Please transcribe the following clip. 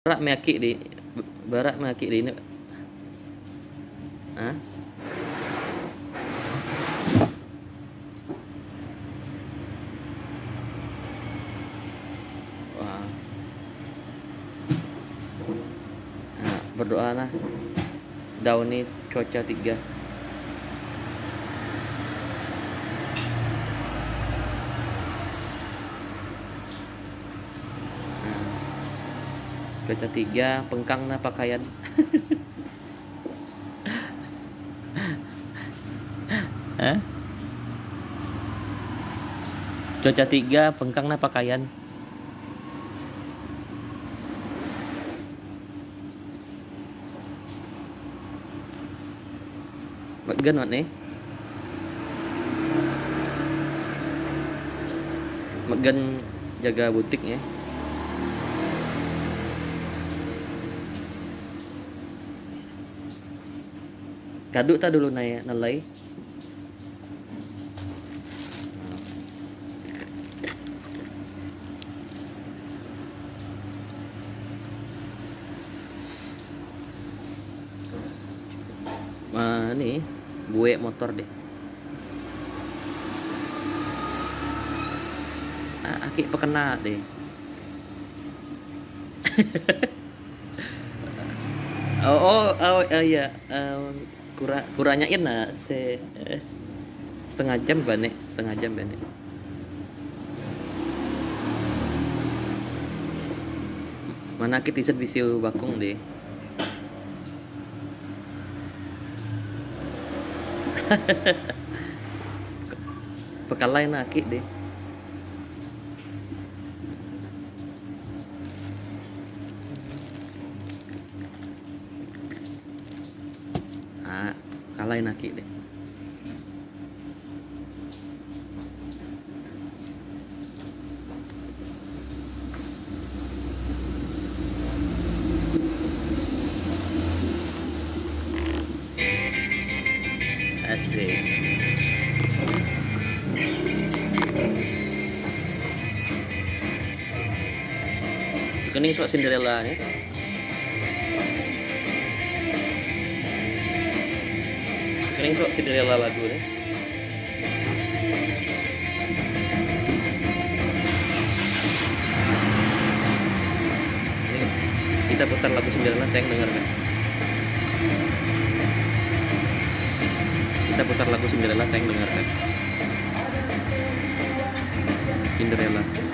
Barak maki di barak maki di ini. Hah? Wah. Nah, berdoa lah. Daun ini cuaca tiga. Cuaca tiga, pengkang nah pakaian. Hah? Cuaca tiga, pengkang nah pakaian. Gan wat nih? Megan jaga butiknya. Kaduk tak dulu naik nalai. Nah, nih buek motor deh. Ah, aki pekena deh. oh, oh, oh, oh iya. Um, kura kuranyain lah se eh, setengah jam bane setengah jam bane mana kita bisa bisi bakung deh. Pekalai nakik deh ah kalai nakik deh asik Sekening tuh Cinderella ya. Sekening tuh Cinderella lagu nih. Ini kita putar lagu Cinderella sayang dengarkan. Kita putar lagu Cinderella sayang dengarkan. Cinderella.